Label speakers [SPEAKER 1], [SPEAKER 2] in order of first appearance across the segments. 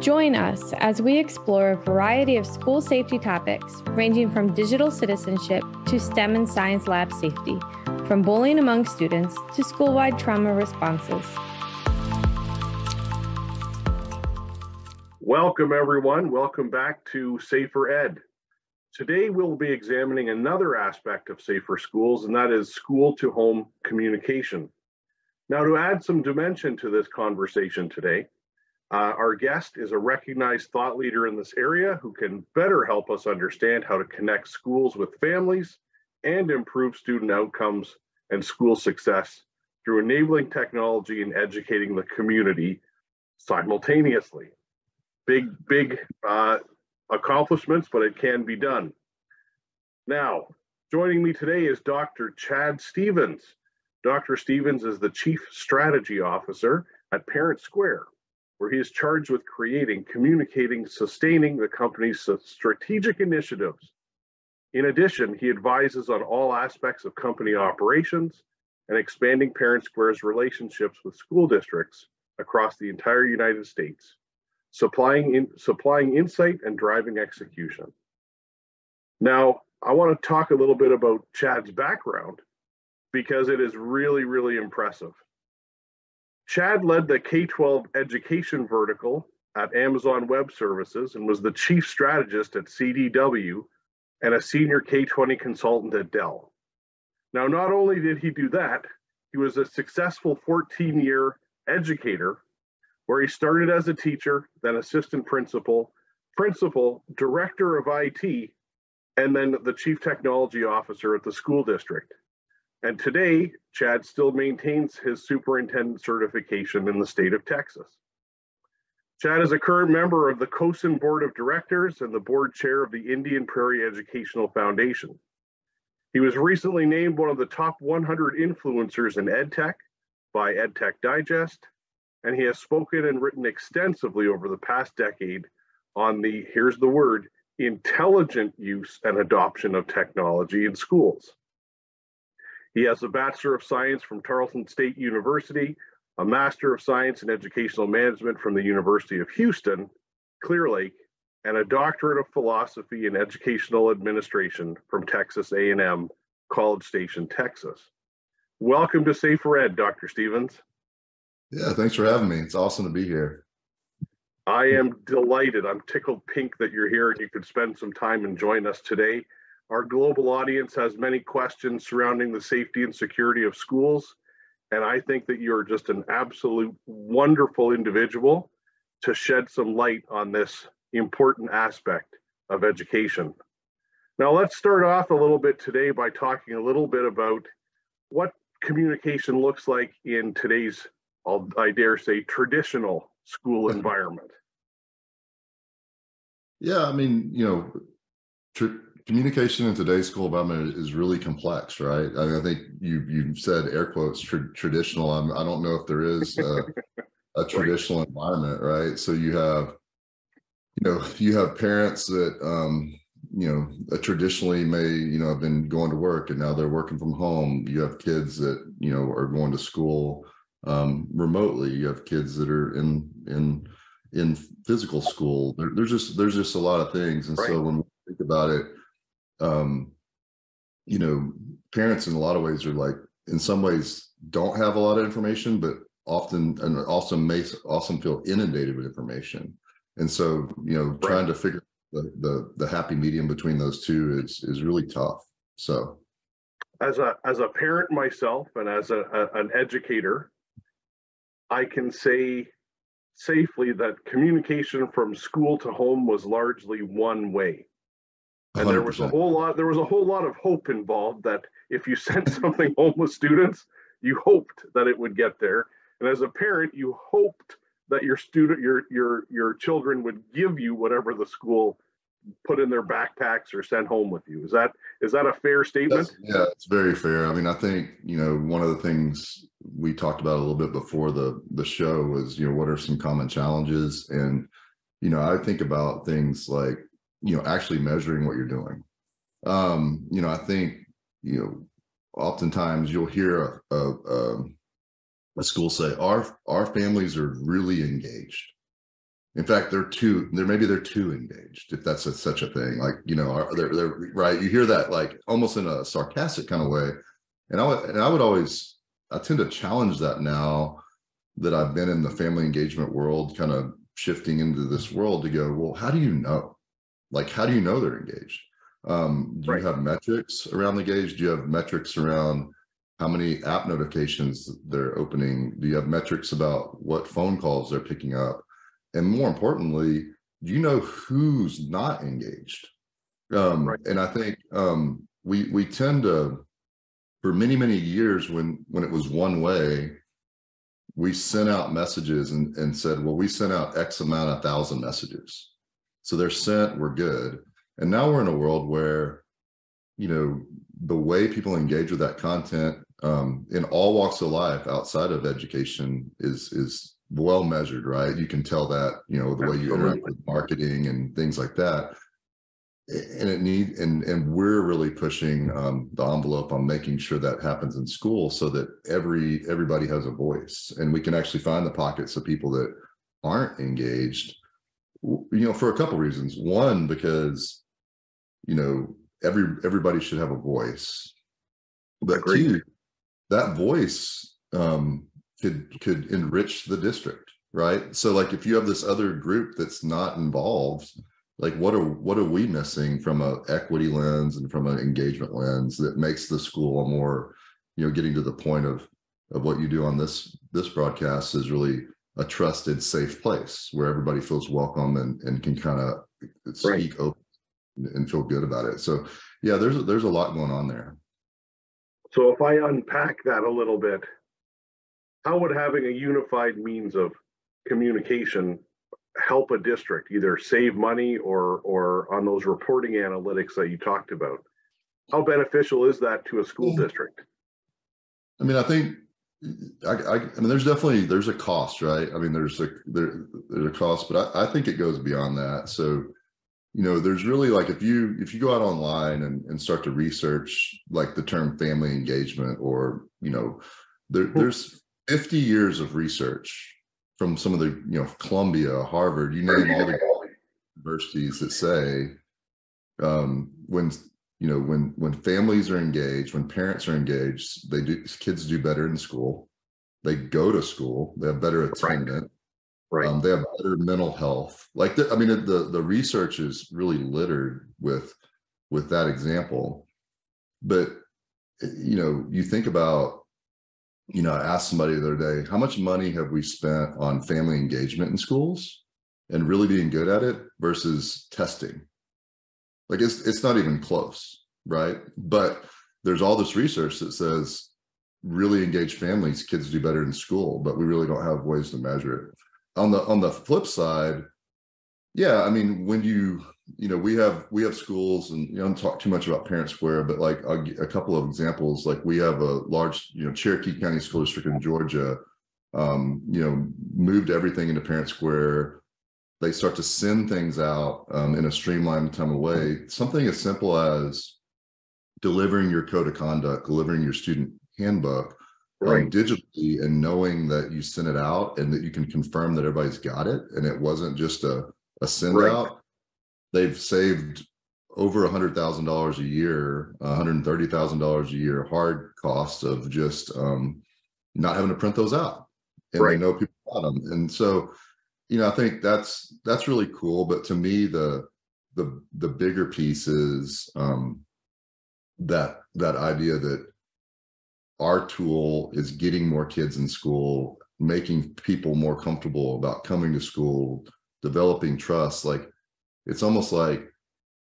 [SPEAKER 1] Join us as we explore a variety of school safety topics ranging from digital citizenship to STEM and science lab safety, from bullying among students to school wide trauma responses.
[SPEAKER 2] Welcome, everyone. Welcome back to Safer Ed. Today, we'll be examining another aspect of safer schools, and that is school to home communication. Now, to add some dimension to this conversation today, uh, our guest is a recognized thought leader in this area who can better help us understand how to connect schools with families and improve student outcomes and school success through enabling technology and educating the community simultaneously. Big, big uh, accomplishments, but it can be done. Now, joining me today is Dr. Chad Stevens. Dr. Stevens is the Chief Strategy Officer at ParentSquare, where he is charged with creating, communicating, sustaining the company's strategic initiatives. In addition, he advises on all aspects of company operations and expanding ParentSquare's relationships with school districts across the entire United States, supplying, in, supplying insight and driving execution. Now, I want to talk a little bit about Chad's background because it is really, really impressive. Chad led the K 12 education vertical at Amazon Web Services and was the chief strategist at CDW and a senior K 20 consultant at Dell. Now, not only did he do that, he was a successful 14 year educator where he started as a teacher, then assistant principal, principal, director of IT, and then the chief technology officer at the school district. And today, Chad still maintains his superintendent certification in the state of Texas. Chad is a current member of the CoSN Board of Directors and the board chair of the Indian Prairie Educational Foundation. He was recently named one of the top 100 influencers in EdTech by EdTech Digest, and he has spoken and written extensively over the past decade on the, here's the word, intelligent use and adoption of technology in schools. He has a Bachelor of Science from Tarleton State University, a Master of Science in Educational Management from the University of Houston, Clear Lake, and a Doctorate of Philosophy in Educational Administration from Texas A&M, College Station, Texas. Welcome to Safer Ed, Dr. Stevens.
[SPEAKER 3] Yeah, thanks for having me. It's awesome to be here.
[SPEAKER 2] I am delighted. I'm tickled pink that you're here and you could spend some time and join us today. Our global audience has many questions surrounding the safety and security of schools. And I think that you're just an absolute wonderful individual to shed some light on this important aspect of education. Now, let's start off a little bit today by talking a little bit about what communication looks like in today's, I dare say, traditional school mm-hmm. environment.
[SPEAKER 3] Yeah, I mean, you know, tr- communication in today's school environment is really complex, right? I, mean, I think you you said air quotes tra- traditional. I'm, I do not know if there is a, a traditional environment, right? So you have, you know, you have parents that, um, you know, traditionally may you know have been going to work and now they're working from home. You have kids that you know are going to school um, remotely. You have kids that are in in in physical school. There, there's just there's just a lot of things, and right. so when we think about it um, you know, parents in a lot of ways are like, in some ways, don't have a lot of information, but often and also may also feel inundated with information. And so, you know, right. trying to figure the, the the happy medium between those two is is really tough. So,
[SPEAKER 2] as a as a parent myself and as a, a an educator, I can say safely that communication from school to home was largely one way and 100%. there was a whole lot there was a whole lot of hope involved that if you sent something home with students you hoped that it would get there. And as a parent you hoped that your student your your your children would give you whatever the school put in their backpacks or sent home with you. Is that is that a fair statement?
[SPEAKER 3] That's, yeah it's very fair. I mean i think you know one of the things we talked about a little bit before the the show was you know what are some common challenges? And you know i think about things like you know actually measuring what you're doing. Um you know i think you know oftentimes you'll hear a, a, a school say our our families are really engaged. In fact they're too they're maybe they're too engaged if that's a, such a thing like you know are, they're, they're right you hear that like almost in a sarcastic kind of way. And i would and i would always i tend to challenge that now that i've been in the family engagement world kind of shifting into this world to go well how do you know like how do you know they're engaged? Um do right. you have metrics around the gauge? Do you have metrics around how many app notifications they're opening? Do you have metrics about what phone calls they're picking up? And more importantly do you know who's not engaged? Um, right. and i think um, we we tend to for many many years when when it was one way we sent out messages and, and said well we sent out x amount of thousand messages so they're sent we're good and now we're in a world where you know the way people engage with that content um, in all walks of life outside of education is is well measured, right? You can tell that, you know, the Absolutely. way you interact with marketing and things like that. And it need and and we're really pushing um, the envelope on making sure that happens in school so that every everybody has a voice and we can actually find the pockets of people that aren't engaged you know for a couple reasons. One because you know every everybody should have a voice. But Agreed. two that voice um could could enrich the district right? So like if you have this other group that's not involved like what are what are we missing from a equity lens and from an engagement lens that makes the school a more you know getting to the point of of what you do on this this broadcast is really a trusted safe place where everybody feels welcome and and can kind of speak right. open and feel good about it. So yeah there's there's a lot going on there.
[SPEAKER 2] So if i unpack that a little bit how would having a unified means of communication help a district either save money or or on those reporting analytics that you talked about? How beneficial is that to a school hmm. district?
[SPEAKER 3] I mean i think I, I, I mean there's definitely there's a cost right? I mean there's a there, there's a cost but I, I think it goes beyond that. So you know there's really like if you if you go out online and, and start to research like the term family engagement or you know there, there's 50 years of research from some of the, you know, Columbia, Harvard, you name all the universities that say um, when, you know, when when families are engaged, when parents are engaged, they do kids do better in school. They go to school. They have better attendance. Right. Um, they have better mental health. Like the, I mean, the the research is really littered with with that example. But you know, you think about you know, I asked somebody the other day, how much money have we spent on family engagement in schools and really being good at it versus testing? Like it's it's not even close, right? But there's all this research that says really engaged families, kids do better in school, but we really don't have ways to measure it. On the on the flip side, yeah, I mean, when you you know we have we have schools and you don't talk too much about ParentSquare but like a, a couple of examples like we have a large you know cherokee county school district in georgia um, you know moved everything into ParentSquare they start to send things out um, in a streamlined time of way something as simple as delivering your code of conduct delivering your student handbook um, right. um, digitally and knowing that you sent it out and that you can confirm that everybody's got it and it wasn't just a, a send right. out they've saved over a hundred thousand dollars a year, one hundred thirty thousand dollars a year hard cost of just um, not having to print those out, and right. they know people got them. And so, you know, I think that's that's really cool. But to me, the the the bigger piece is um, that that idea that our tool is getting more kids in school, making people more comfortable about coming to school, developing trust, like it's almost like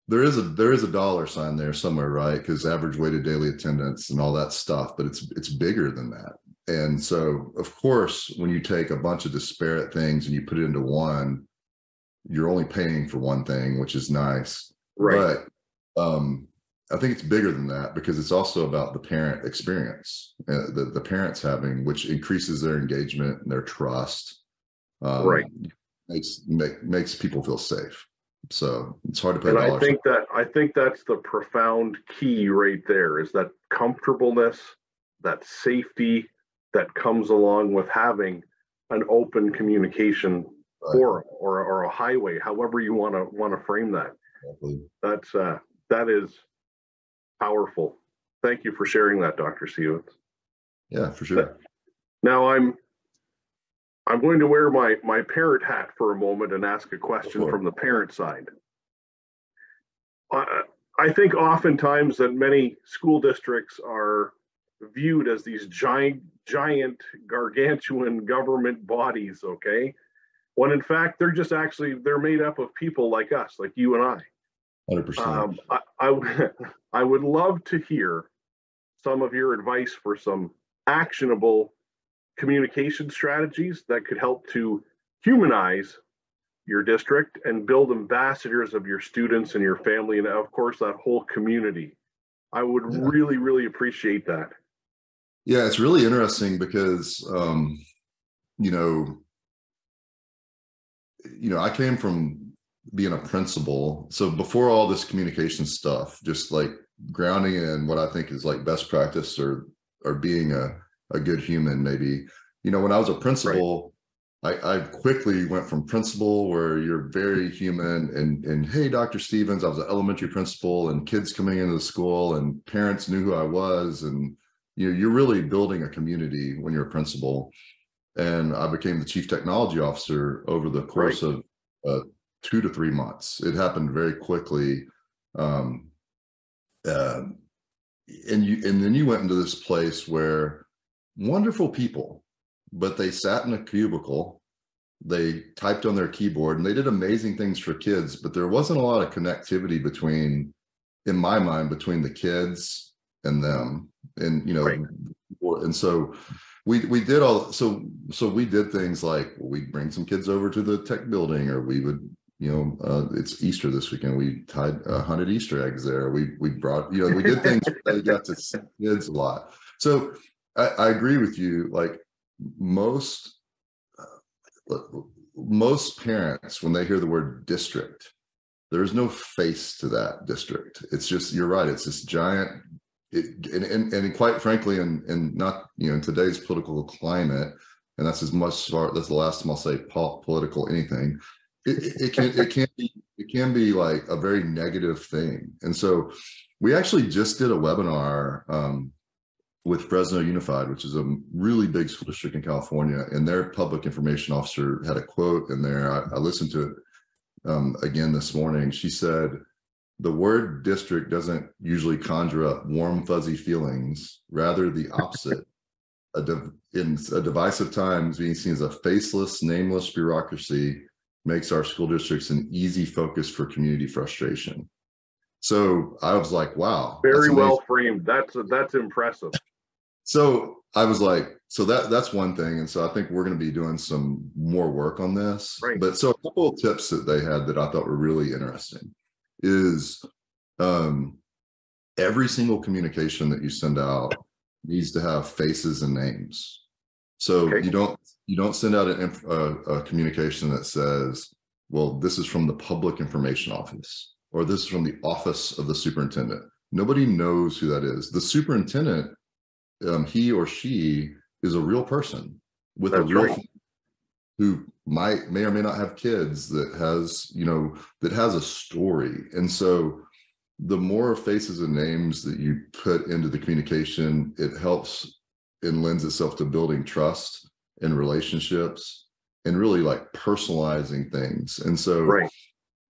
[SPEAKER 3] there is a there is a dollar sign there somewhere right because average weighted daily attendance and all that stuff but it's it's bigger than that and so of course when you take a bunch of disparate things and you put it into one you're only paying for one thing which is nice. Right. But um i think it's bigger than that because it's also about the parent experience uh, the, the parents having which increases their engagement and their trust
[SPEAKER 2] um, right.
[SPEAKER 3] makes make, makes people feel safe. So it's hard to put.
[SPEAKER 2] And I think that I think that's the profound key right there is that comfortableness, that safety that comes along with having an open communication forum or, or a highway, however you want to want to frame that.
[SPEAKER 3] Exactly.
[SPEAKER 2] That's uh, that is powerful. Thank you for sharing that, Dr. Stevens.
[SPEAKER 3] Yeah, for sure.
[SPEAKER 2] Now I'm I'm going to wear my my parent hat for a moment and ask a question from the parent side. I I think oftentimes that many school districts are viewed as these giant giant gargantuan government bodies, okay? When in fact they're just actually they're made up of people like us, like you and I.
[SPEAKER 3] Hundred percent.
[SPEAKER 2] Um, I, I, I would love to hear some of your advice for some actionable communication strategies that could help to humanize your district and build ambassadors of your students and your family and of course that whole community. I would
[SPEAKER 3] Yeah.
[SPEAKER 2] really, really appreciate that.
[SPEAKER 3] Yeah, it's really interesting because um, you know, you know, I came from being a principal. So before all this communication stuff, just like grounding in what I think is like best practice or or being a, a good human, maybe. You know, when I was a principal, I, I quickly went from principal where you're very human and and hey, Dr. Stevens, I was an elementary principal and kids coming into the school and parents knew who I was and you know, you're really building a community when you're a principal. And I became the chief technology officer over the course of uh, two to three months. It happened very quickly. Um, uh, and you, and then you went into this place where wonderful people, but they sat in a cubicle, they typed on their keyboard, and they did amazing things for kids. But there wasn't a lot of connectivity between, in my mind, between the kids and them and you know
[SPEAKER 2] Right.
[SPEAKER 3] and so we we did all so so we did things like we'd bring some kids over to the tech building or we would you know uh, it's easter this weekend we tied a hundred easter eggs there we we brought you know we did things that got to see kids a lot so i, I agree with you like most uh, most parents when they hear the word district there's no face to that district it's just you're right it's this giant it, and, and, and quite frankly, and and not you know in today's political climate, and that's as much far that's the last time I'll say pol- political anything. It, it, it can it can be it can be like a very negative thing, and so we actually just did a webinar um, with Fresno Unified, which is a really big school district in California, and their public information officer had a quote in there. I, I listened to it um, again this morning. She said the word district doesn't usually conjure up warm fuzzy feelings rather the opposite a div- in a divisive times being seen as a faceless nameless bureaucracy makes our school districts an easy focus for community frustration so i was like wow
[SPEAKER 2] Very well framed. That's that's impressive.
[SPEAKER 3] so i was like so that that's one thing and so i think we're going to be doing some more work on this
[SPEAKER 2] Right.
[SPEAKER 3] but so a couple of tips that they had that i thought were really interesting is um every single communication that you send out needs to have faces and names so
[SPEAKER 2] Okay.
[SPEAKER 3] you don't you don't send out an, a, a communication that says well this is from the public information office or this is from the office of the superintendent nobody knows who that is the superintendent um, he or she is a real person with
[SPEAKER 2] That's
[SPEAKER 3] a real
[SPEAKER 2] right.
[SPEAKER 3] Who might may or may not have kids that has you know that has a story. And so the more faces and names that you put into the communication it helps and lends itself to building trust and relationships and really like personalizing things. And so
[SPEAKER 2] Right.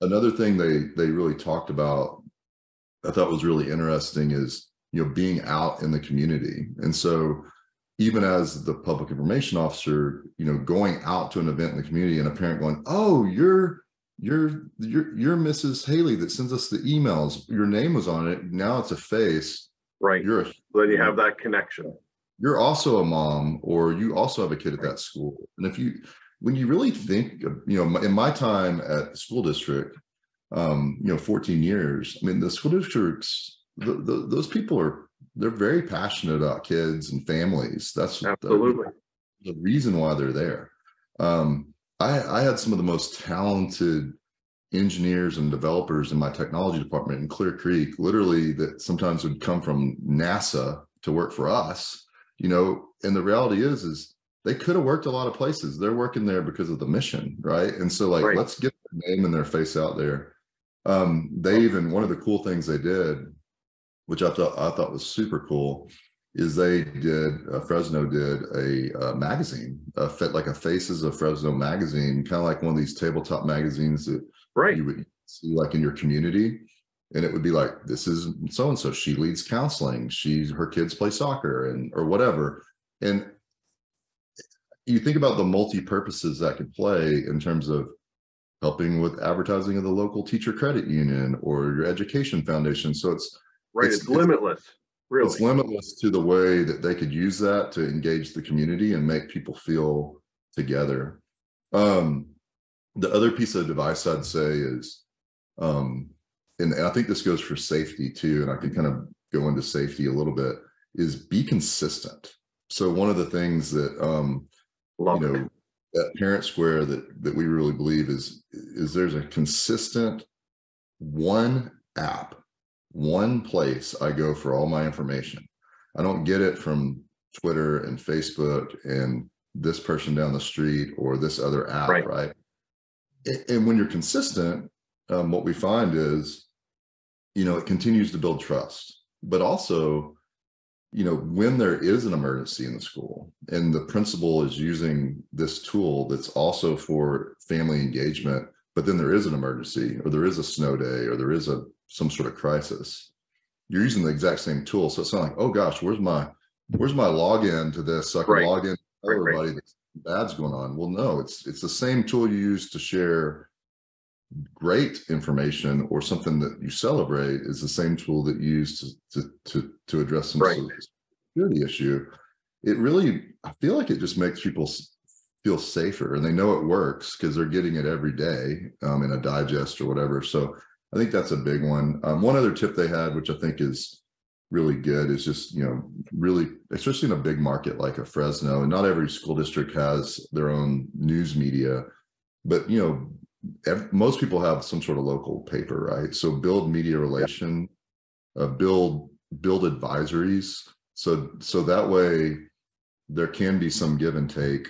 [SPEAKER 3] another thing they they really talked about i thought was really interesting is you know being out in the community. And so even as the public information officer you know going out to an event in the community and a parent going oh you're you're you're you're mrs haley that sends us the emails. Your name was on it. Now it's a face.
[SPEAKER 2] Right.
[SPEAKER 3] you're a
[SPEAKER 2] Then you have that connection.
[SPEAKER 3] you're also a mom or you also have a kid at that school. And if you when you really think you know in my time at the school district um you know 14 years i mean the school districts the, the, those people are they're very passionate about kids and families that's the-
[SPEAKER 2] Absolutely.
[SPEAKER 3] the reason why they're there. Um, I, I had some of the most talented engineers and developers in my technology department in Clear Creek, literally that sometimes would come from NASA to work for us, you know, and the reality is, is they could have worked a lot of places. They're working there because of the mission, right? And so, like,
[SPEAKER 2] Right.
[SPEAKER 3] let's get their name and their face out there. Um, they even one of the cool things they did, which I thought I thought was super cool, is they did uh, Fresno did a, uh magazine, a fit like a Faces of Fresno magazine, kind of like one of these tabletop magazines that
[SPEAKER 2] Right.
[SPEAKER 3] you would see like in your community. And it would be like this is so and so she leads counseling. She her kids play soccer and or whatever. And you think about the multi purposes that could play in terms of helping with advertising of the local teacher credit union or your education foundation. So it's
[SPEAKER 2] Right.
[SPEAKER 3] It's-
[SPEAKER 2] It's, limitless. Really.
[SPEAKER 3] it's limitless to the way that they could use that to engage the community and make people feel together. Um, the other piece of advice I'd say is, um, and, and I think this goes for safety too, and I can kind of go into safety a little bit, is be consistent. So one of the things that um,
[SPEAKER 2] Love
[SPEAKER 3] you
[SPEAKER 2] it.
[SPEAKER 3] know at ParentSquare that that we really believe is is there's a consistent one app one place i go for all my information. I don't get it from twitter and facebook and this person down the street or this other app
[SPEAKER 2] Right.
[SPEAKER 3] right, and when you're consistent um, what we find is you know it continues to build trust. But also you know when there is an emergency in the school and the principal is using this tool that's also for family engagement but then there is an emergency or there is a snow day or there is a some sort of crisis you're using the exact same tool so it's not like oh gosh where's my where's my login to this so i can
[SPEAKER 2] Right.
[SPEAKER 3] log in tell
[SPEAKER 2] Right, right.
[SPEAKER 3] everybody going on well no it's it's the same tool you use to share great information or something that you celebrate is the same tool that you use to to to, to address some
[SPEAKER 2] Right.
[SPEAKER 3] security issue it really i feel like it just makes people feel safer and they know it works because they're getting it every day um, in a digest or whatever so i think that's a big one. Um, one other tip they had which i think is really good is just you know really especially in a big market like a fresno and not every school district has their own news media but you know ev- most people have some sort of local paper right? So build media relation uh, build build advisories. So so that way there can be some give and take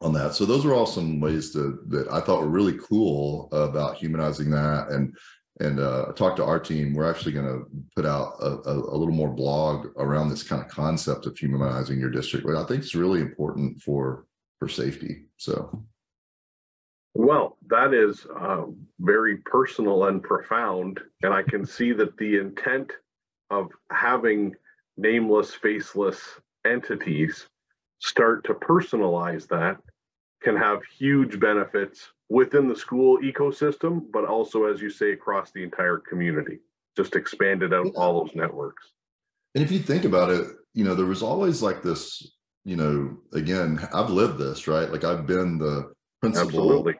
[SPEAKER 3] on that. So those are all some ways to that i thought were really cool about humanizing that. And and uh talk to our team. We're actually going to put out a, a, a little more blog around this kind of concept of humanizing your district but i think it's really important for for safety so.
[SPEAKER 2] Well, that is uh, very personal and profound. And I can see that the intent of having nameless, faceless entities start to personalize that can have huge benefits within the school ecosystem, but also, as you say, across the entire community. Just expanded out all those networks.
[SPEAKER 3] And if you think about it, you know, there was always like this, you know, again, I've lived this, right? Like I've been the principal
[SPEAKER 2] Absolutely.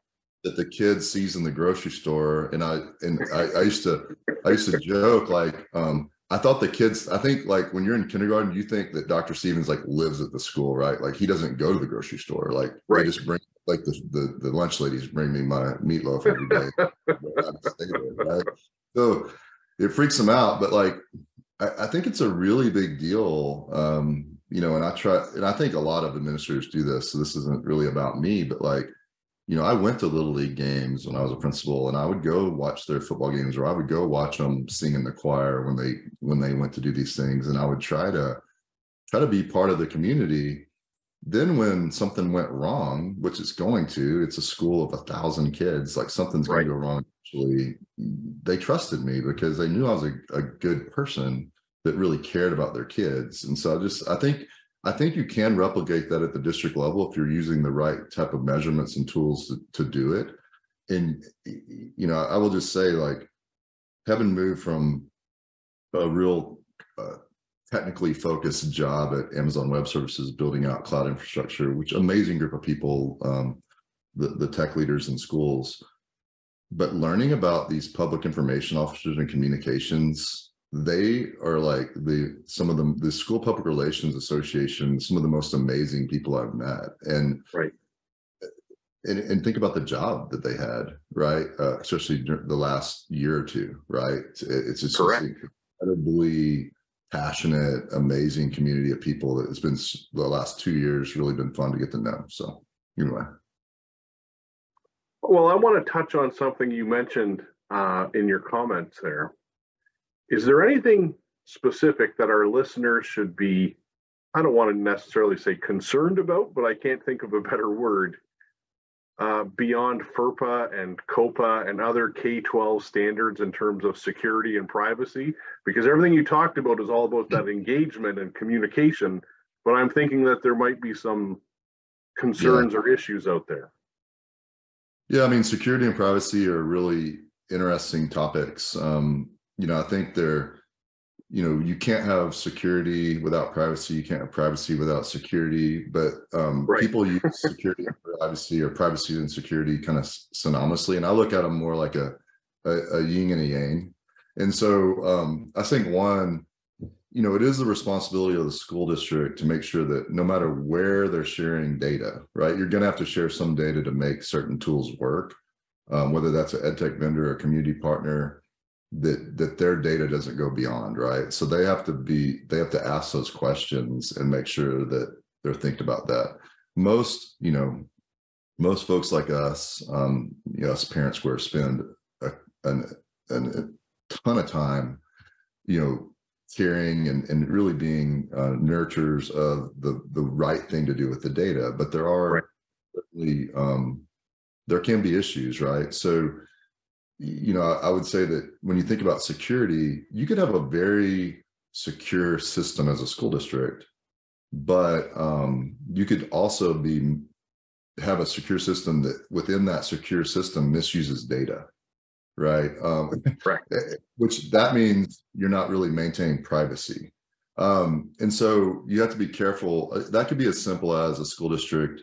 [SPEAKER 3] that the kid sees in the grocery store. And I and I, I used to I used to joke like um I thought the kids, I think like when you're in kindergarten, you think that Dr. Stevens like lives at the school, right? Like he doesn't go to the grocery store. Like
[SPEAKER 2] Right.
[SPEAKER 3] they just bring like the, the the lunch ladies bring me my meatloaf every day. I stay there, right? So it freaks them out, but like I, I think it's a really big deal. Um, you know, and I try and I think a lot of administrators do this. So this isn't really about me, but like, you know, I went to little league games when I was a principal and I would go watch their football games or I would go watch them sing in the choir when they when they went to do these things. And I would try to try to be part of the community. Then when something went wrong, which it's going to, it's a school of a thousand kids, like something's
[SPEAKER 2] Right.
[SPEAKER 3] going to go wrong. Actually, they trusted me because they knew I was a, a good person that really cared about their kids. And so I just I think I think you can replicate that at the district level if you're using the right type of measurements and tools to, to do it. And you know, I will just say like having moved from a real uh, technically focused job at Amazon Web Services, building out cloud infrastructure, which amazing group of people, um, the the tech leaders in schools. But learning about these public information officers and communications, they are like the some of them the school public relations association, some of the most amazing people I've met. And
[SPEAKER 2] Right.
[SPEAKER 3] and, and think about the job that they had, right? Uh, especially the last year or two, right? It- It's just
[SPEAKER 2] Correct.
[SPEAKER 3] incredibly passionate, amazing community of people that it's been the last two years really been fun to get to know. So anyway.
[SPEAKER 2] Well, I want to touch on something you mentioned uh, in your comments there. Is there anything specific that our listeners should be, I don't want to necessarily say concerned about, but I can't think of a better word, uh, beyond FERPA and COPPA and other K 12 standards in terms of security and privacy? Because everything you talked about is all about that engagement and communication. But I'm thinking that there might be some concerns yeah. or issues out there.
[SPEAKER 3] Yeah, I mean, security and privacy are really interesting topics. Um, you know, I think they're, you know, you can't have security without privacy. You can't have privacy without security. But um, right. people use security and privacy or privacy and security kind of synonymously, and I look at them more like a a, a yin and a yang. And so um, I think one, you know, it is the responsibility of the school district to make sure that no matter where they're sharing data, right, you're going to have to share some data to make certain tools work, um, whether that's an ed tech vendor or community partner, that that their data doesn't go beyond, right? So they have to be they have to ask those questions and make sure that they're thinking about that. Most, you know, most folks like us, um, you know, us parents, where spend a, an, an, a ton of time, you know, caring and, and really being uh, nurturers of the the right thing to do with the data. But there are right. certainly um, there can be issues, right? So, you know, I would say that when you think about security, you could have a very secure system as a school district, but um, you could also be have a secure system that within that secure system misuses data right? Um,
[SPEAKER 2] right.
[SPEAKER 3] which that means you're not really maintaining privacy. Um, and so you have to be careful uh, that could be as simple as a school district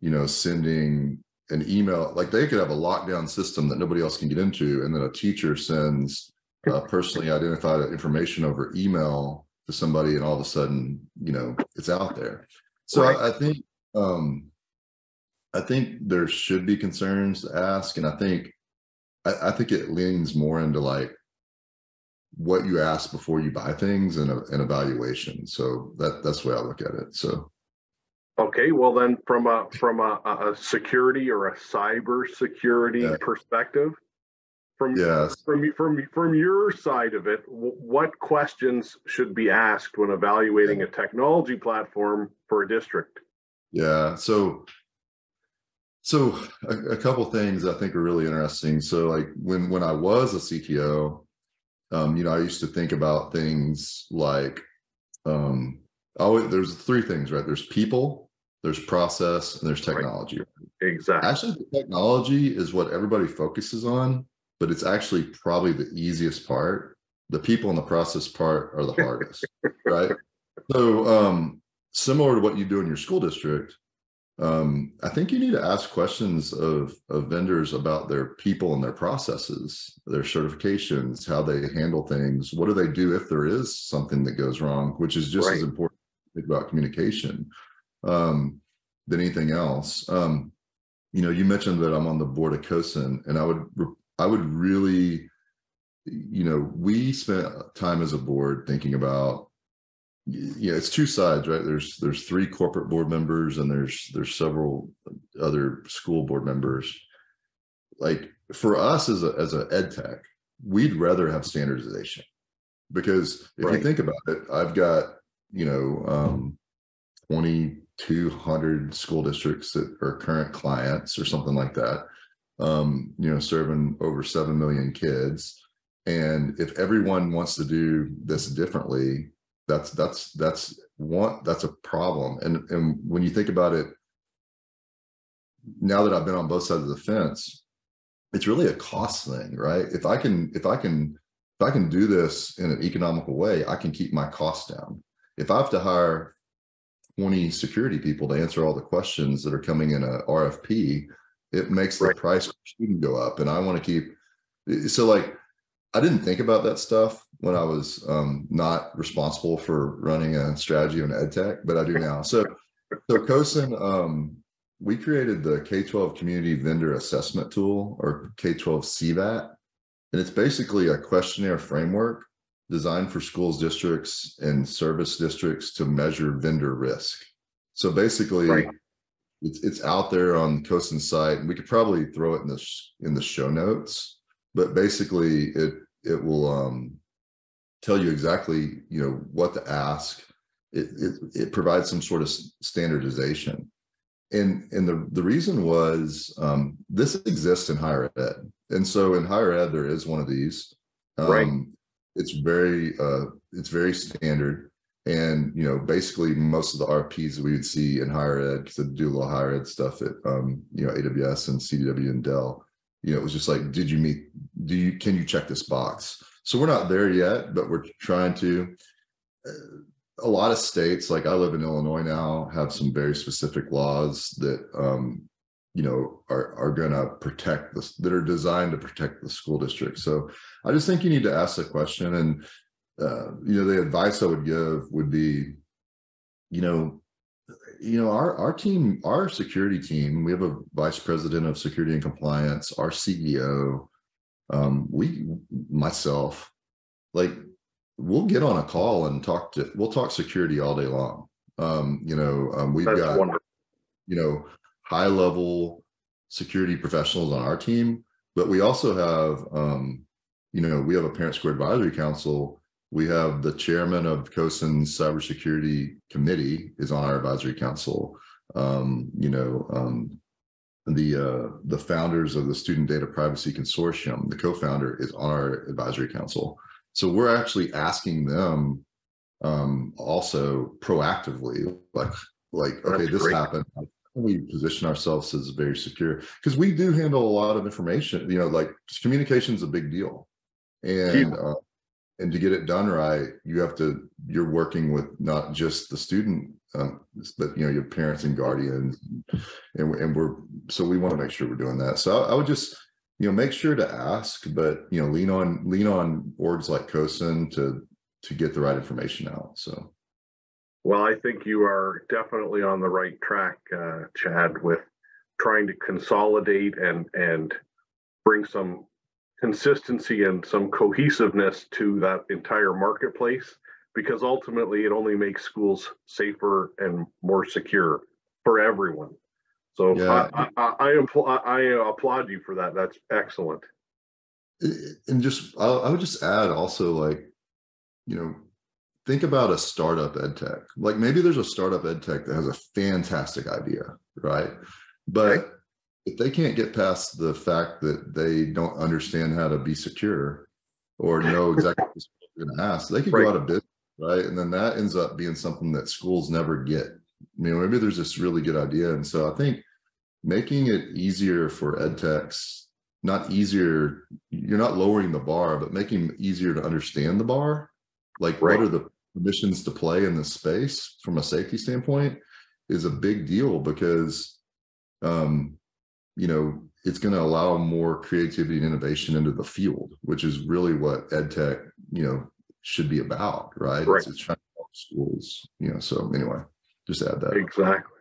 [SPEAKER 3] you know sending an email like they could have a lockdown system that nobody else can get into and then a teacher sends uh, personally identified information over email to somebody and all of a sudden you know it's out there. So right. I, I, think um i think there should be concerns to ask and i think I, I think it leans more into like what you ask before you buy things and an evaluation. So that that's the way i look at it so
[SPEAKER 2] Okay, well then, from a from a, a security or a cyber security yeah. perspective, from
[SPEAKER 3] yes.
[SPEAKER 2] from from from your side of it, what questions should be asked when evaluating a technology platform for a district?
[SPEAKER 3] Yeah, so so a, a couple things I think are really interesting. So like when when I was a CTO, um, you know, I used to think about things like um, always there's three things, right? There's people, there's process, and there's technology.
[SPEAKER 2] Right. Exactly.
[SPEAKER 3] Actually, the technology is what everybody focuses on, but it's actually probably the easiest part. The people and the process part are the hardest, right? So, um, similar to what you do in your school district, um, I think you need to ask questions of, of vendors about their people and their processes, their certifications, how they handle things. What do they do if there is something that goes wrong, which is just right. as important about communication um, than anything else. Um, you know, you mentioned that I'm on the board of CoSN, and I would I would really, you know, we spent time as a board thinking about yeah it's two sides right there's there's three corporate board members and there's there's several other school board members like for us as a as a ed tech we'd rather have standardization because if right. you think about it i've got you know um 2200 school districts that are current clients or something like that um you know serving over 7 million kids. And if everyone wants to do this differently that's that's that's one that's a problem. And and when you think about it now that i've been on both sides of the fence it's really a cost thing right? If i can if i can if i can do this in an economical way i can keep my costs down if i have to hire 20 security people to answer all the questions that are coming in a rfp it makes the price per student go up and i want to keep so like I didn't think about that stuff when I was um, not responsible for running a strategy of an ed tech, but I do now. So, so CoSN, um, we created the K-12 Community Vendor Assessment Tool, or K-12 CVAT, and it's basically a questionnaire framework designed for schools districts and service districts to measure vendor risk. So basically, right. it's it's out there on the CoSN site. We could probably throw it in the in the show notes, but basically, it it will um, tell you exactly you know what to ask. It, it it provides some sort of standardization, and and the the reason was um, this exists in higher ed, and so in higher ed there is one of these. Um, right. It's very uh, it's very standard, and you know basically most of the RPs we would see in higher ed I do a little higher ed stuff at um, you know AWS and CDW and Dell. You know, it was just like, did you meet? Do you can you check this box? So we're not there yet, but we're trying to. A lot of states, like I live in Illinois now, have some very specific laws that um, you know are are going to protect this that are designed to protect the school district. So I just think you need to ask the question, and uh, you know the advice I would give would be, you know, you know our our team, our security team, we have a vice president of security and compliance, our CEO, um, we myself, like we'll get on a call and talk to we'll talk security all day long um you know um, we've That's got wonderful. you know high level security professionals on our team but we also have um you know we have a ParentSquare advisory council we have the chairman of CoSN's cybersecurity committee is on our advisory council um you know um the uh the founders of the student data privacy consortium the co-founder is on our advisory council so we're actually asking them um, also proactively, like, like, okay, this great. happened. We position ourselves as very secure because we do handle a lot of information. You know, like communication is a big deal, and uh, and to get it done right, you have to. You're working with not just the student, um, but you know your parents and guardians, and and we're so we want to make sure we're doing that. So I, I would just you know make sure to ask but you know lean on lean on orgs like CoSN to to get the right information out so
[SPEAKER 2] well i think you are definitely on the right track uh, chad with trying to consolidate and and bring some consistency and some cohesiveness to that entire marketplace because ultimately it only makes schools safer and more secure for everyone so yeah. I, I, I, impl- I applaud you for that. That's excellent.
[SPEAKER 3] And just, I would just add also, like, you know, think about a startup ed tech. Like maybe there's a startup ed tech that has a fantastic idea, right? But right. if they can't get past the fact that they don't understand how to be secure or know exactly what they're going to ask, they could right. go out of business, right? And then that ends up being something that schools never get you know maybe there's this really good idea and so i think making it easier for ed techs not easier you're not lowering the bar but making it easier to understand the bar like right. what are the permissions to play in this space from a safety standpoint is a big deal because um you know it's going to allow more creativity and innovation into the field which is really what ed tech you know should be about right, right. It's, it's trying to help schools you know so anyway just add that.
[SPEAKER 2] Exactly.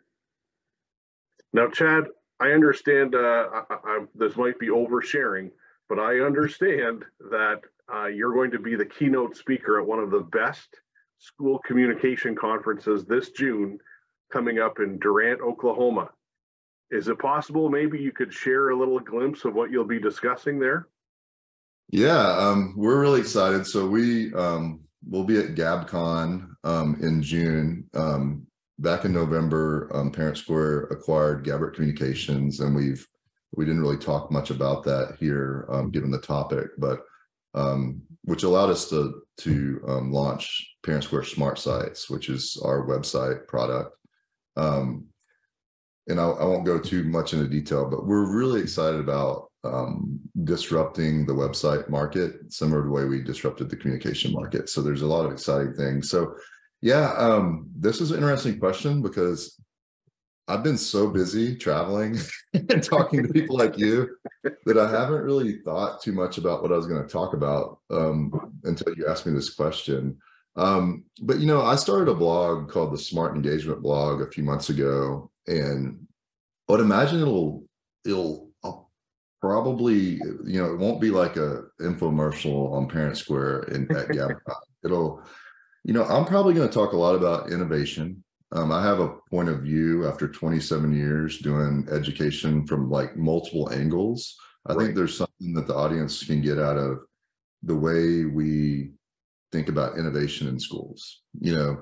[SPEAKER 2] Now, Chad, I understand uh, I, I, this might be oversharing, but I understand that uh, you're going to be the keynote speaker at one of the best school communication conferences this June coming up in Durant, Oklahoma. Is it possible maybe you could share a little glimpse of what you'll be discussing there?
[SPEAKER 3] Yeah, um, we're really excited. So we um, will be at GabCon um, in June. Um, back in November, um, ParentSquare acquired Gabbart Communications, and we've we didn't really talk much about that here, um, given the topic, but um, which allowed us to to um, launch ParentSquare Smart Sites, which is our website product. Um, and I, I, won't go too much into detail, but we're really excited about um, disrupting the website market, similar to the way we disrupted the communication market. So there's a lot of exciting things. So yeah, um, this is an interesting question because I've been so busy traveling and talking to people like you that I haven't really thought too much about what I was going to talk about um, until you asked me this question. Um, but you know, I started a blog called the Smart Engagement Blog a few months ago, and I would imagine it'll it'll I'll, probably you know it won't be like a infomercial on ParentSquare in at Gabbart. it'll you know i'm probably going to talk a lot about innovation um, i have a point of view after 27 years doing education from like multiple angles i right. think there's something that the audience can get out of the way we think about innovation in schools you know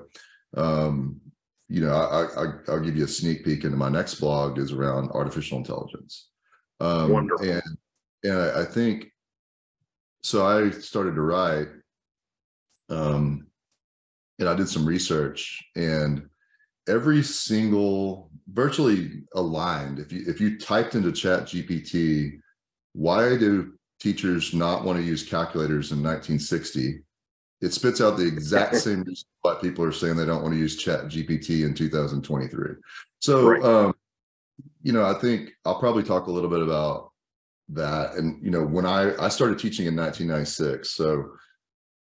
[SPEAKER 3] um, you know I, I i'll give you a sneak peek into my next blog is around artificial intelligence um, Wonderful. And, and I, I, think, so I started to write um, and I did some research and every single, virtually aligned, if you, if you typed into ChatGPT, why do teachers not want to use calculators in 1960? It spits out the exact same reason why people are saying they don't want to use ChatGPT in 2023. So, right. um, you know, I think I'll probably talk a little bit about that. And you know, when I I started teaching in 1996, so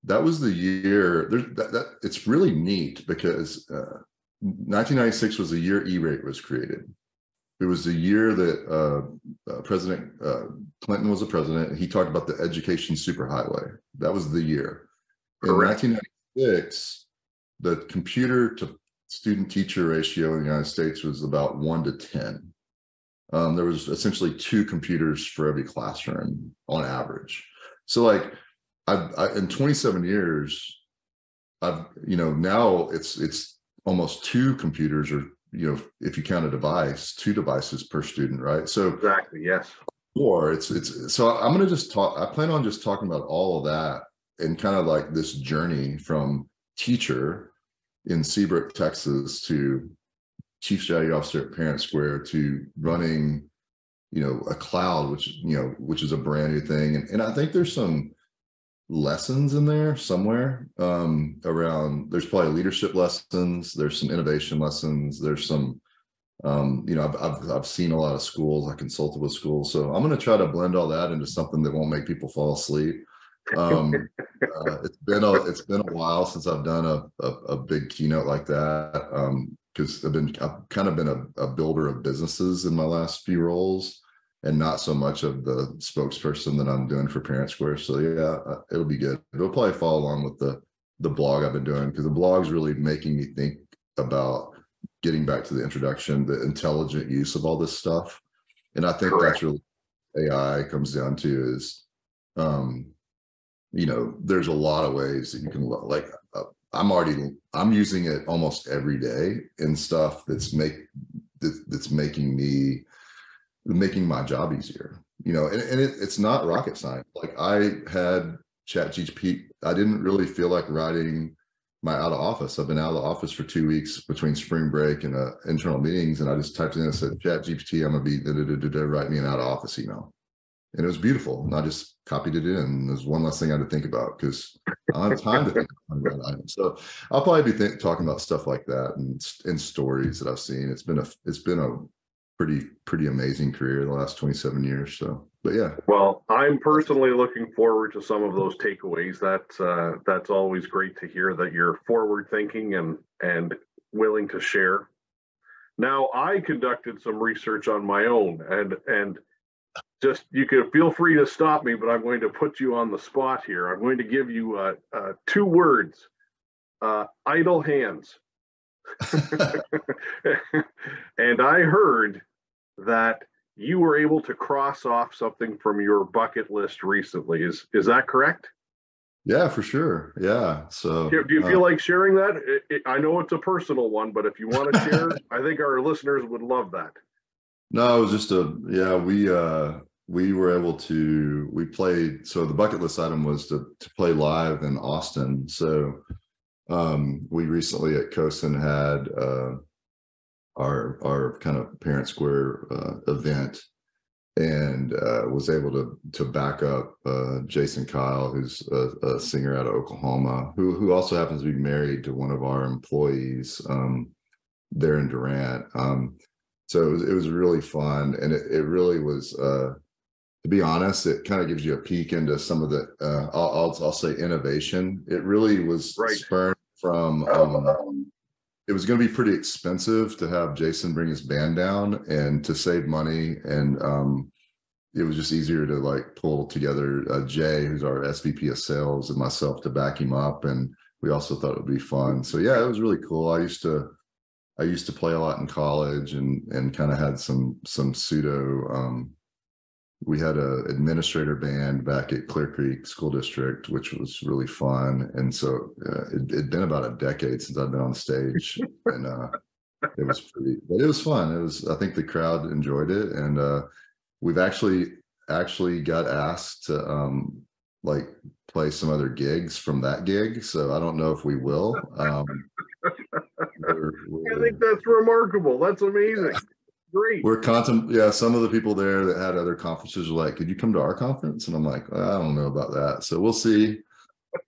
[SPEAKER 3] that was the year. There, that, that it's really neat because uh, 1996 was the year E-rate was created. It was the year that uh, uh, President uh, Clinton was a president. He talked about the education superhighway. That was the year. In 1996, the computer to student teacher ratio in the United States was about one to 10 um, there was essentially two computers for every classroom on average. So like I've, I, in 27 years, I've, you know, now it's, it's almost two computers or, you know, if you count a device, two devices per student, right? So
[SPEAKER 2] exactly. Yes.
[SPEAKER 3] Or it's, it's, so I'm going to just talk, I plan on just talking about all of that and kind of like this journey from teacher in Seabrook, Texas to chief strategy officer at ParentSquare to running, you know, a cloud, which you know, which is a brand new thing, and and I think there's some lessons in there somewhere um, around. There's probably leadership lessons. There's some innovation lessons. There's some um, you know, I've, I've, I've seen a lot of schools. I consulted with schools, so I'm going to try to blend all that into something that won't make people fall asleep. Um, uh, it's been a it's been a while since I've done a a, a big keynote like that. Um, because I've been I've kind of been a, a, builder of businesses in my last few roles, and not so much of the spokesperson that I'm doing for ParentSquare. So yeah, uh, it'll be good. It'll probably follow along with the the blog I've been doing because the blog's really making me think about getting back to the introduction, the intelligent use of all this stuff, and I think Correct. that's really AI comes down to is, um, you know, there's a lot of ways that you can like uh, I'm already I'm using it almost every day in stuff that's make that, that's making me making my job easier. You know, and, and it, it's not rocket science. Like I had ChatGPT, I didn't really feel like writing my out of office. I've been out of the office for two weeks between spring break and uh, internal meetings, and I just typed in and said, "ChatGPT, I'm gonna be write me an out of office email." and it was beautiful. And I just copied it in. There's one less thing I had to think about because I don't have time to think about items. So I'll probably be think, talking about stuff like that and, and stories that I've seen. It's been a it's been a pretty pretty amazing career the last 27 years. So, but yeah.
[SPEAKER 2] Well, I'm personally looking forward to some of those takeaways. That's uh, that's always great to hear that you're forward thinking and and willing to share. Now, I conducted some research on my own, and and just you can feel free to stop me, but I'm going to put you on the spot here. I'm going to give you uh, uh, two words: uh, idle hands. and I heard that you were able to cross off something from your bucket list recently. Is is that correct?
[SPEAKER 3] Yeah, for sure. Yeah. So,
[SPEAKER 2] do you feel uh, like sharing that? It, it, I know it's a personal one, but if you want to share, I think our listeners would love that.
[SPEAKER 3] No, it was just a yeah. We uh we were able to we played so the bucket list item was to to play live in austin so um we recently at CoSN had uh our our kind of ParentSquare uh, event and uh, was able to to back up uh, Jason Kyle, who's a, a, singer out of Oklahoma, who who also happens to be married to one of our employees um, there in Durant. Um, so it was, it was really fun, and it, it really was uh, to be honest, it kind of gives you a peek into some of the, uh, I'll, I'll, I'll say innovation. It really was right. spurned from, um, it was going to be pretty expensive to have Jason bring his band down and to save money and, um, it was just easier to like pull together uh, Jay, who's our SVP of sales, and myself to back him up. And we also thought it would be fun. So yeah, it was really cool. I used to I used to play a lot in college and and kind of had some some pseudo um, we had a administrator band back at Clear Creek School District, which was really fun. And so uh, it had been about a decade since I've been on stage, and uh, it was pretty, but it was fun. It was, I think the crowd enjoyed it, and uh, we've actually actually got asked to um, like play some other gigs from that gig. So I don't know if we will. Um,
[SPEAKER 2] we're, we're, I think that's remarkable. That's amazing. Great.
[SPEAKER 3] We're contem yeah, some of the people there that had other conferences were like, could you come to our conference? And I'm like, I don't know about that. So we'll see.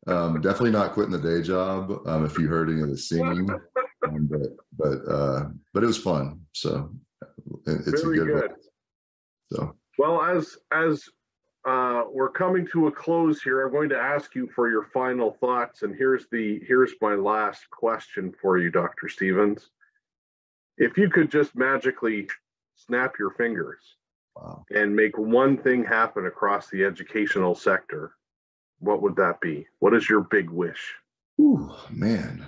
[SPEAKER 3] Um, definitely not quitting the day job. Um, if you heard any of the singing, um, but but uh, but it was fun. So it, it's Very a good, good.
[SPEAKER 2] So well, as as uh, we're coming to a close here, I'm going to ask you for your final thoughts. And here's the here's my last question for you, Dr. Stevens if you could just magically snap your fingers wow. and make one thing happen across the educational sector, what would that be? What is your big wish?
[SPEAKER 3] Ooh, man,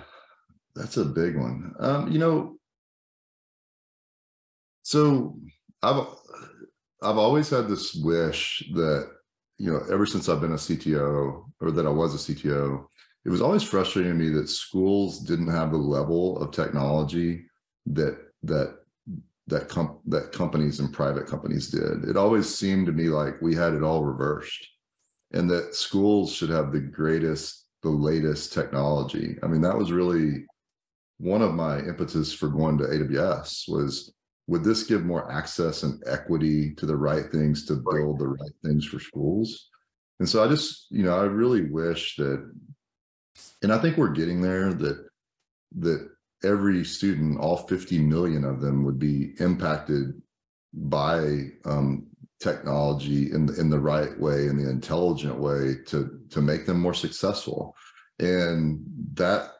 [SPEAKER 3] that's a big one. Um, you know, so I've I've always had this wish that you know, ever since I've been a CTO or that I was a CTO, it was always frustrating to me that schools didn't have the level of technology that that that com- that companies and private companies did. It always seemed to me like we had it all reversed, and that schools should have the greatest, the latest technology. I mean, that was really one of my impetus for going to AWS was would this give more access and equity to the right things to build the right things for schools? And so I just, you know, I really wish that, and I think we're getting there that that every student, all 50 million of them, would be impacted by um, technology in the, in the right way, in the intelligent way to to make them more successful. And that,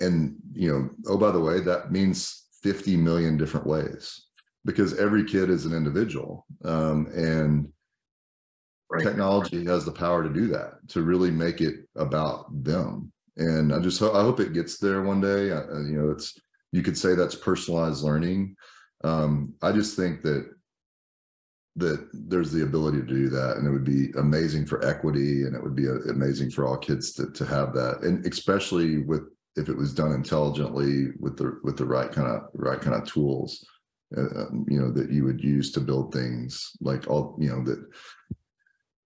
[SPEAKER 3] and you know, oh by the way, that means 50 million different ways because every kid is an individual, um, and right. technology has the power to do that to really make it about them and I just I hope it gets there one day. I, you know, it's you could say that's personalized learning. Um, I just think that that there's the ability to do that, and it would be amazing for equity, and it would be a, uh, amazing for all kids to to have that, and especially with if it was done intelligently with the with the right kind of right kind of tools. Uh, um, you know that you would use to build things like all you know that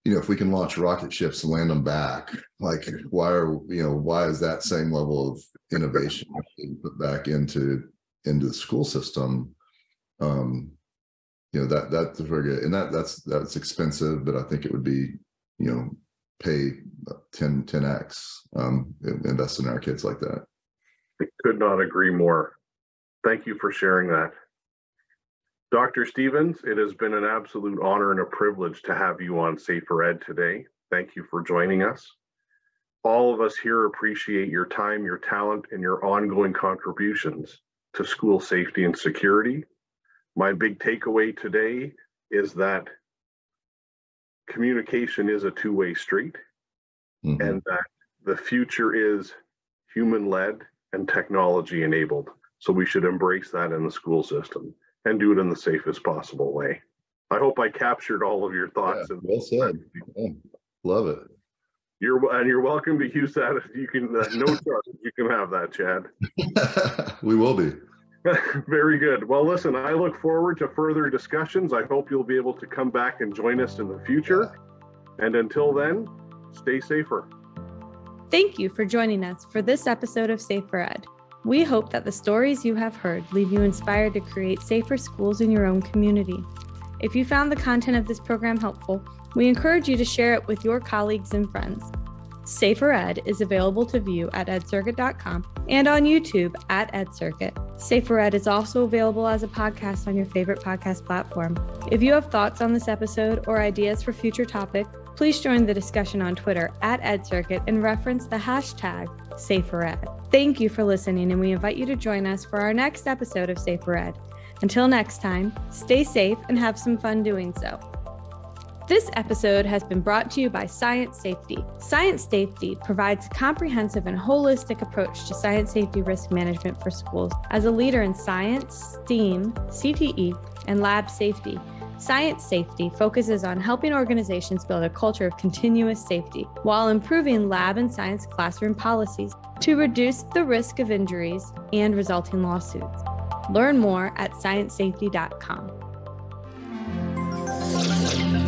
[SPEAKER 3] you know, if we can launch rocket ships and land them back, like why are you know why is that same level of innovation put back into into the school system? Um, you know that that's very good, and that that's that's expensive, but I think it would be you know pay 10 10x um, invest in our kids like that.
[SPEAKER 2] I could not agree more. Thank you for sharing that. Dr. Stevens, it has been an absolute honor and a privilege to have you on Safer Ed today. Thank you for joining us. All of us here appreciate your time, your talent, and your ongoing contributions to school safety and security. My big takeaway today is that communication is a two way street mm-hmm. and that the future is human led and technology enabled. So we should embrace that in the school system and do it in the safest possible way. I hope I captured all of your thoughts.
[SPEAKER 3] Yeah, well said. Yeah, love it.
[SPEAKER 2] You're and you're welcome to use that. You can uh, no charge. You can have that, Chad.
[SPEAKER 3] we will be.
[SPEAKER 2] Very good. Well, listen, I look forward to further discussions. I hope you'll be able to come back and join us in the future. Yeah. And until then, stay safer.
[SPEAKER 1] Thank you for joining us for this episode of Safer Ed. We hope that the stories you have heard leave you inspired to create safer schools in your own community. If you found the content of this program helpful, we encourage you to share it with your colleagues and friends. Safer Ed is available to view at edcircuit.com and on YouTube at EdCircuit. Safer Ed is also available as a podcast on your favorite podcast platform. If you have thoughts on this episode or ideas for future topics, please join the discussion on Twitter at EdCircuit and reference the hashtag SaferEd. Thank you for listening, and we invite you to join us for our next episode of Safer Ed. Until next time, stay safe and have some fun doing so. This episode has been brought to you by Science Safety. Science Safety provides a comprehensive and holistic approach to science safety risk management for schools. As a leader in science, STEAM, CTE, and lab safety, Science Safety focuses on helping organizations build a culture of continuous safety while improving lab and science classroom policies to reduce the risk of injuries and resulting lawsuits. Learn more at sciencesafety.com.